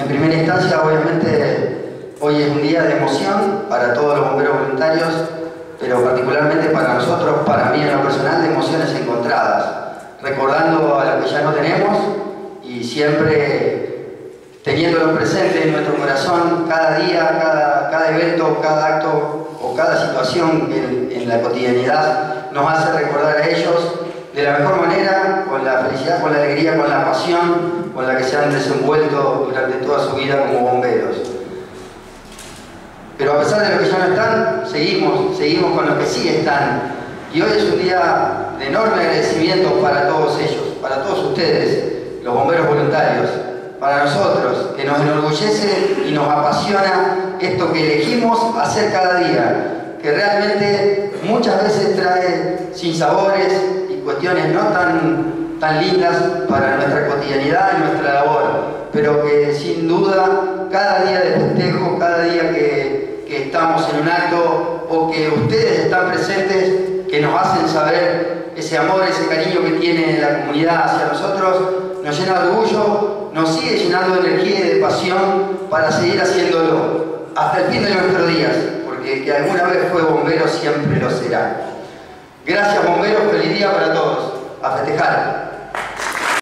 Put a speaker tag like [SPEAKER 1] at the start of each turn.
[SPEAKER 1] En primera instancia, obviamente, hoy es un día de emoción para todos los bomberos voluntarios, pero particularmente para nosotros, para mí en lo personal, de emociones encontradas, recordando a lo que ya no tenemos y siempre teniéndolo presente en nuestro corazón cada día, cada, cada evento, cada acto o cada situación en, en la cotidianidad nos hace recordar a ellos de la mejor manera, con la pasión con la que se han desenvuelto durante toda su vida como bomberos. Pero a pesar de lo que ya no están, seguimos, seguimos con los que sí están. Y hoy es un día de enorme agradecimiento para todos ellos, para todos ustedes, los bomberos voluntarios, para nosotros, que nos enorgullece y nos apasiona esto que elegimos hacer cada día, que realmente muchas veces trae sinsabores, cuestiones no tan, tan lindas para nuestra cotidianidad y nuestra labor, pero que sin duda cada día de festejo, cada día que, que estamos en un acto o que ustedes están presentes, que nos hacen saber ese amor, ese cariño que tiene la comunidad hacia nosotros, nos llena de orgullo, nos sigue llenando de energía y de pasión para seguir haciéndolo hasta el fin de nuestros días, porque que alguna vez fue bombero siempre lo será. Gracias bomberos, feliz día